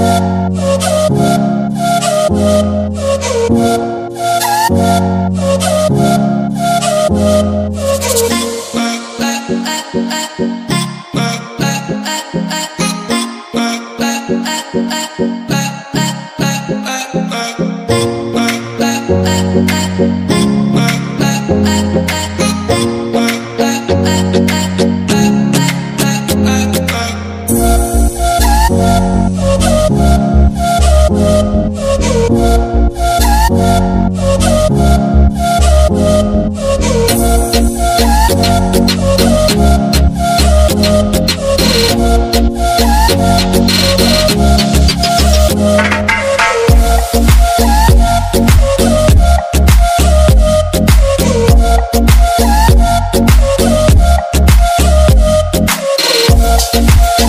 Bye. Bye.